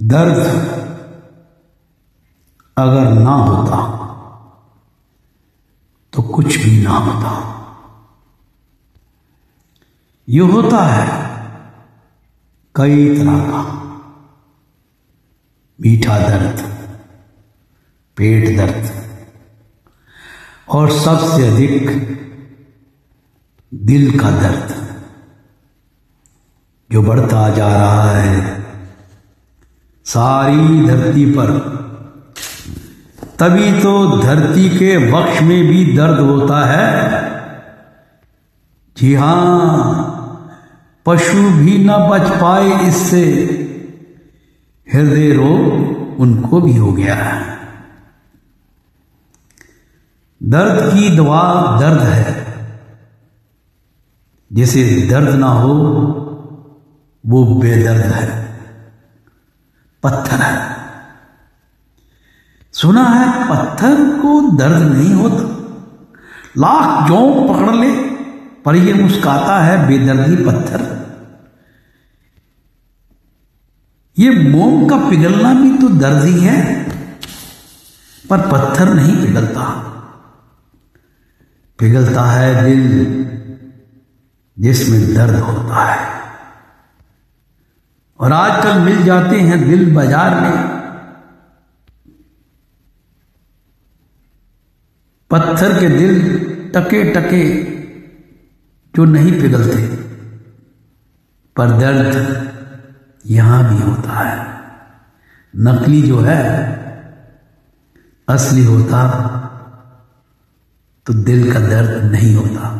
दर्द अगर ना होता तो कुछ भी ना होता। ये होता है कई तरह का। मीठा दर्द, पेट दर्द, और सबसे अधिक दिल का दर्द जो बढ़ता जा रहा है। सारी धरती पर। तभी तो धरती के वक्ष में भी दर्द होता है। जी हाँ, पशु भी न बच पाए इससे। हृदय रोग उनको भी हो गया। है दर्द की दवा दर्द है। जिसे दर्द ना हो, वो बेदर्द है। पत्थर है। सुना है पत्थर को दर्द नहीं होता। लाख जो पकड़ ले, पर ये मुस्काता है बेदर्दी पत्थर। ये मोम का पिघलना भी तो दर्द ही है, पर पत्थर नहीं पिघलता। पिघलता है दिल, जिसमें दर्द होता है। और आजकल मिल जाते हैं दिल बाज़ार में। पत्थर के दिल टके टके जो नहीं पिघलते, पर दर्द यहाँ भी होता है। नकली जो है, असली होता तो दिल का दर्द नहीं होता।